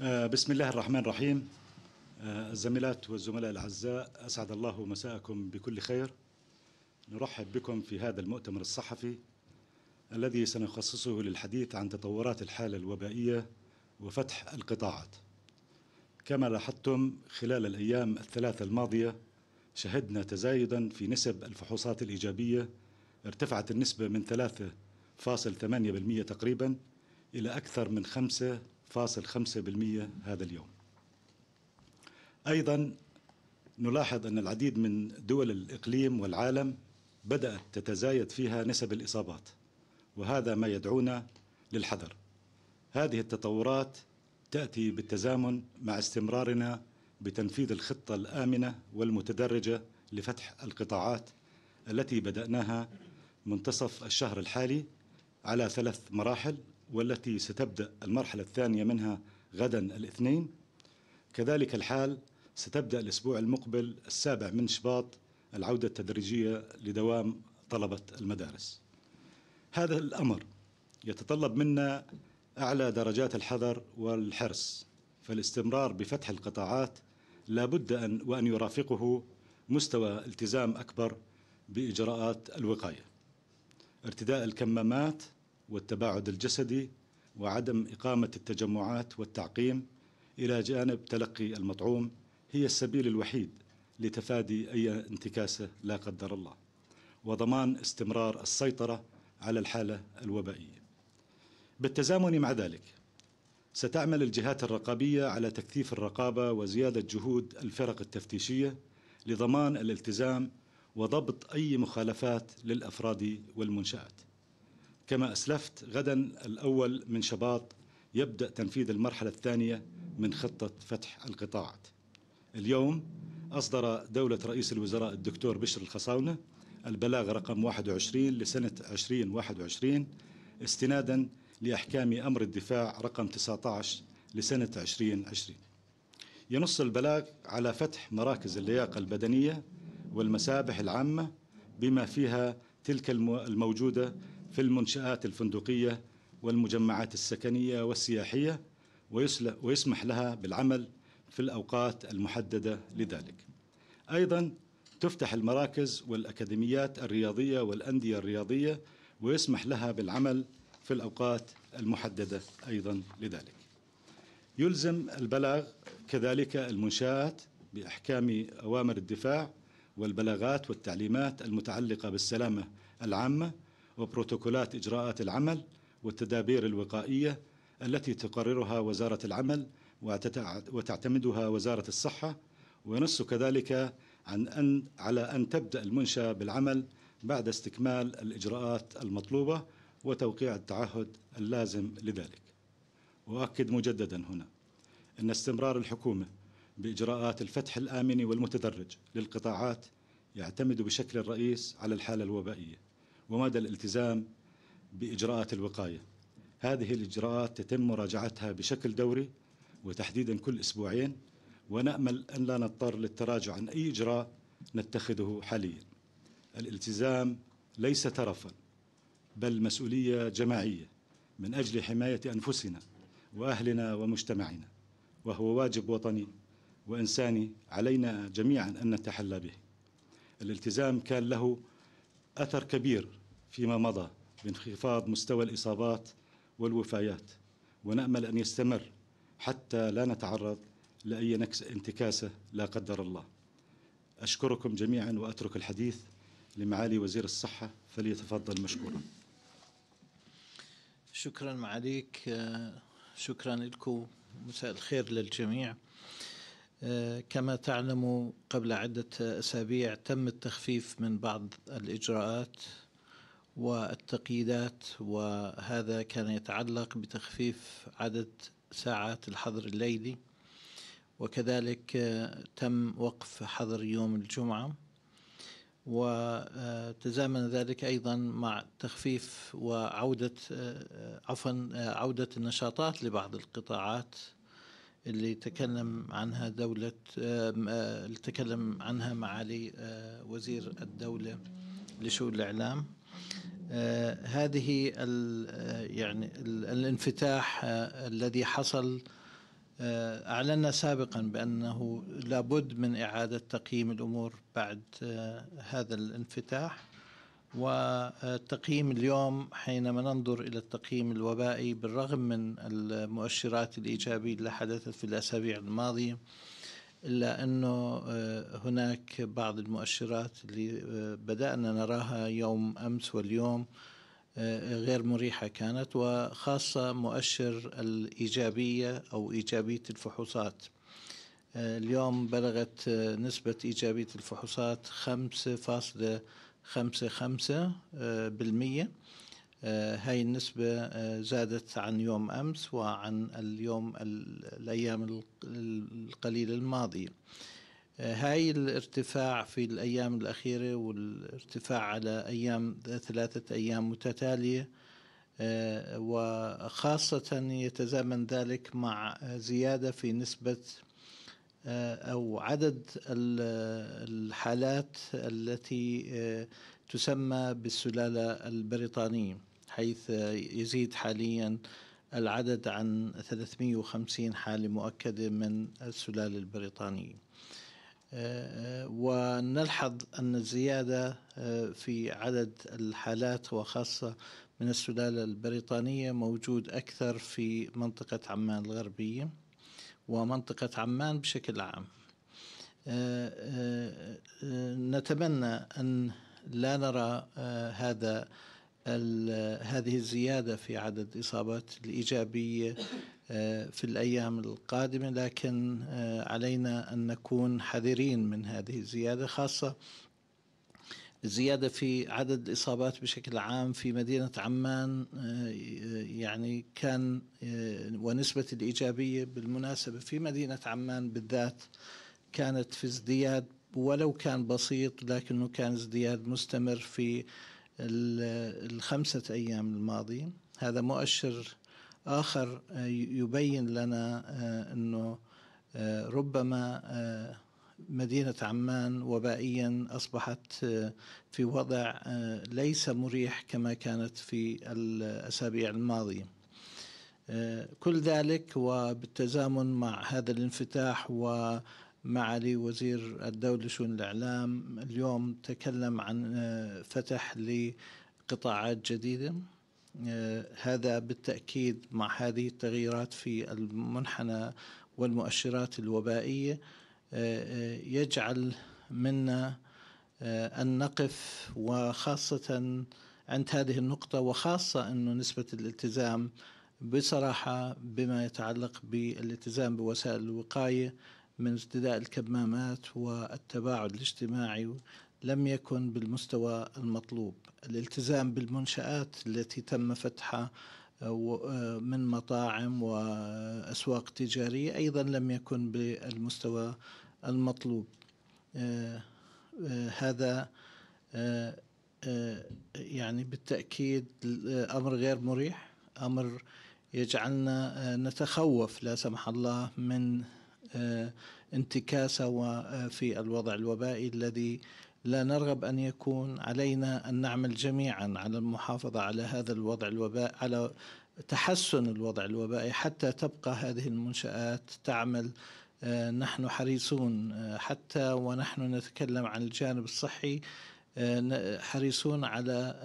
آه، بسم الله الرحمن الرحيم. آه، الزميلات والزملاء الأعزاء أسعد الله مساءكم بكل خير. نرحب بكم في هذا المؤتمر الصحفي الذي سنخصصه للحديث عن تطورات الحالة الوبائية وفتح القطاعات. كما لاحظتم خلال الأيام الثلاثة الماضية شهدنا تزايدا في نسب الفحوصات الإيجابية ارتفعت النسبة من 3.8% تقريبا إلى أكثر من 5.5% هذا اليوم. أيضا نلاحظ أن العديد من دول الإقليم والعالم بدأت تتزايد فيها نسب الإصابات وهذا ما يدعونا للحذر. هذه التطورات تأتي بالتزامن مع استمرارنا بتنفيذ الخطة الآمنة والمتدرجة لفتح القطاعات التي بدأناها منتصف الشهر الحالي على ثلاث مراحل والتي ستبدأ المرحلة الثانية منها غدا الاثنين. كذلك الحال ستبدأ الأسبوع المقبل السابع من شباط العودة التدريجية لدوام طلبة المدارس. هذا الأمر يتطلب منا أعلى درجات الحذر والحرص فالاستمرار بفتح القطاعات لا بد أن وأن يرافقه مستوى التزام أكبر بإجراءات الوقاية. ارتداء الكمامات والتباعد الجسدي وعدم إقامة التجمعات والتعقيم إلى جانب تلقي المطعوم هي السبيل الوحيد لتفادي أي انتكاسة لا قدر الله وضمان استمرار السيطرة على الحالة الوبائية. بالتزامن مع ذلك ستعمل الجهات الرقابية على تكثيف الرقابة وزيادة جهود الفرق التفتيشية لضمان الالتزام وضبط أي مخالفات للأفراد والمنشآت. كما أسلفت غدا الأول من شباط يبدأ تنفيذ المرحلة الثانية من خطة فتح القطاعات. اليوم أصدر دولة رئيس الوزراء الدكتور بشر الخصاونة البلاغ رقم 21 لسنة 2021 استنادا لأحكام أمر الدفاع رقم 19 لسنة 2020 ينص البلاغ على فتح مراكز اللياقة البدنية والمسابح العامة بما فيها تلك الموجودة في المنشآت الفندقية والمجمعات السكنية والسياحية ويسمح لها بالعمل في الأوقات المحددة لذلك. أيضا تفتح المراكز والأكاديميات الرياضية والأندية الرياضية ويسمح لها بالعمل في الأوقات المحددة أيضا لذلك. يلزم البلاغ كذلك المنشآت بإحكام أوامر الدفاع والبلاغات والتعليمات المتعلقة بالسلامة العامة وبروتوكولات إجراءات العمل والتدابير الوقائية التي تقررها وزارة العمل وتعتمدها وزارة الصحة وينص كذلك عن أن على أن تبدأ المنشأة بالعمل بعد استكمال الإجراءات المطلوبة وتوقيع التعهد اللازم لذلك. وأكد مجددا هنا أن استمرار الحكومة بإجراءات الفتح الآمن والمتدرج للقطاعات يعتمد بشكل رئيس على الحالة الوبائية. ومدى الالتزام بإجراءات الوقاية. هذه الإجراءات تتم مراجعتها بشكل دوري وتحديدا كل أسبوعين ونأمل أن لا نضطر للتراجع عن أي إجراء نتخذه حاليا. الالتزام ليس ترفا بل مسؤولية جماعية من أجل حماية أنفسنا وأهلنا ومجتمعنا وهو واجب وطني وإنساني علينا جميعا أن نتحلى به. الالتزام كان له أثر كبير فيما مضى بانخفاض مستوى الإصابات والوفيات ونأمل أن يستمر حتى لا نتعرض لأي انتكاسة لا قدر الله. أشكركم جميعا وأترك الحديث لمعالي وزير الصحة فليتفضل مشكورا. شكرا معاليك شكرا لكم مساء الخير للجميع. كما تعلم قبل عدة أسابيع تم التخفيف من بعض الإجراءات والتقييدات وهذا كان يتعلق بتخفيف عدد ساعات الحظر الليلي. وكذلك تم وقف حظر يوم الجمعة. وتزامن ذلك أيضا مع تخفيف وعودة عفوا عودة النشاطات لبعض القطاعات. اللي تكلم عنها دولة اللي تكلم عنها معالي وزير الدولة لشؤون الإعلام. هذه يعني الانفتاح الذي حصل آه، أعلنا سابقا بأنه لابد من إعادة تقييم الأمور بعد آه، هذا الانفتاح. والتقييم اليوم حينما ننظر إلى التقييم الوبائي بالرغم من المؤشرات الإيجابية اللي حدثت في الأسابيع الماضية إلا أنه آه، هناك بعض المؤشرات اللي بدأنا نراها يوم أمس واليوم غير مريحة كانت وخاصة مؤشر الإيجابية أو إيجابية الفحوصات. اليوم بلغت نسبة إيجابية الفحوصات خمسة خمسة بالمية هاي النسبة زادت عن يوم أمس وعن اليوم الأيام القليلة الماضية. هاي الارتفاع في الأيام الأخيرة والارتفاع على أيام ثلاثة أيام متتالية آه، وخاصة يتزامن ذلك مع زيادة في نسبة آه، أو عدد الحالات التي آه، تسمى بالسلالة البريطانية حيث يزيد حاليا العدد عن 350 حالة مؤكدة من السلالة البريطانية. ونلحظ أن الزيادة آه، في عدد الحالات وخاصة من السلالة البريطانية موجود أكثر في منطقة عمان الغربية. ومنطقة عمان بشكل عام. آه، آه، نتمنى أن لا نرى هذا هذه الزيادة في عدد إصابات الإيجابية آه، في الأيام القادمة لكن آه، علينا أن نكون حذرين من هذه الزيادة خاصة الزيادة في عدد الإصابات بشكل عام في مدينة عمان آه، يعني كان ونسبة الإيجابية بالمناسبة في مدينة عمان بالذات كانت في ازدياد ولو كان بسيط لكنه كان ازدياد مستمر في الخمسة أيام الماضية هذا مؤشر آخر آه، يبين لنا آه، أنه آه، ربما مدينة عمان وبائيا أصبحت في وضع ليس مريح كما كانت في الأسابيع الماضية. كل ذلك وبالتزامن مع هذا الانفتاح ومعالي وزير الدولة شؤون الإعلام اليوم تكلم عن فتح لقطاعات جديدة. آه، هذا بالتأكيد مع هذه التغييرات في المنحنى والمؤشرات الوبائية. آه، آه، يجعل منا أن نقف وخاصة عند هذه النقطة وخاصة أنه نسبة الالتزام بصراحة بما يتعلق بالالتزام بوسائل الوقاية من ارتداء الكمامات والتباعد الاجتماعي لم يكن بالمستوى المطلوب. الالتزام بالمنشآت التي تم فتحها آه، آه، من مطاعم وأسواق تجارية أيضا لم يكن بالمستوى المطلوب. آه، هذا يعني بالتأكيد أمر غير مريح أمر يجعلنا نتخوف لا سمح الله من انتكاسة في الوضع الوبائي الذي لا نرغب أن يكون علينا أن نعمل جميعا على المحافظة على هذا الوضع الوباء على تحسن الوضع الوبائي حتى تبقى هذه المنشآت تعمل. آه، نحن حريصون آه، حتى ونحن نتكلم عن الجانب الصحي آه، حريصون على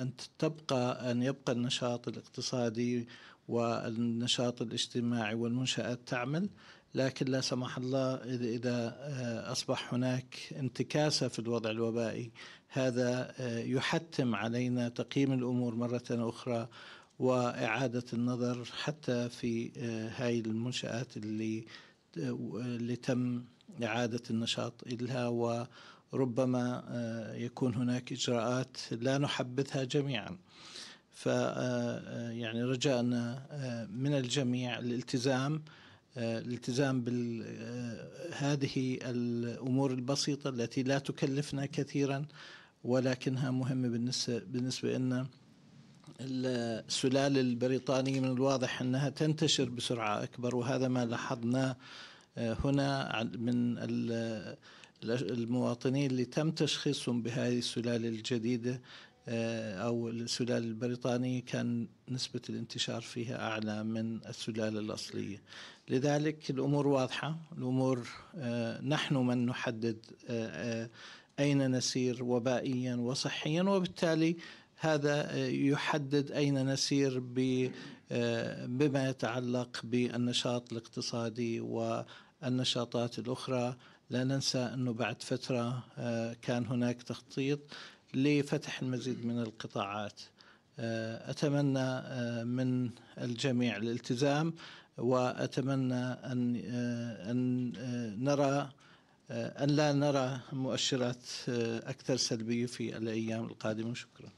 أن تبقى أن يبقى النشاط الاقتصادي والنشاط الاجتماعي والمنشآت تعمل. لكن لا سمح الله إذا آه، أصبح هناك انتكاسة في الوضع الوبائي. هذا آه، يحتم علينا تقييم الأمور مرة أخرى وإعادة النظر حتى في آه، هاي المنشآت اللي اللي تم إعادة النشاط لها وربما يكون هناك إجراءات لا نحبذها جميعا. ف يعني رجاءنا من الجميع الالتزام الالتزام بهذه الأمور البسيطة التي لا تكلفنا كثيرا ولكنها مهمة بالنسبة بالنسبة لنا السلاله البريطانيه من الواضح أنها تنتشر بسرعة أكبر وهذا ما لاحظناه آه، هنا من المواطنين اللي تم تشخيصهم بهذه السلاله الجديدة. أو السلالة البريطانية كان نسبة الانتشار فيها أعلى من السلالة الأصلية. لذلك الأمور واضحة. الأمور نحن من نحدد أين نسير وبائيا وصحيا وبالتالي هذا يحدد أين نسير بما يتعلق بالنشاط الاقتصادي والنشاطات الأخرى. لا ننسى أنه بعد فترة كان هناك تخطيط لفتح المزيد من القطاعات. أتمنى من الجميع الالتزام وأتمنى أن أن نرى أن لا نرى مؤشرات أكثر سلبية في الأيام القادمة. شكرا.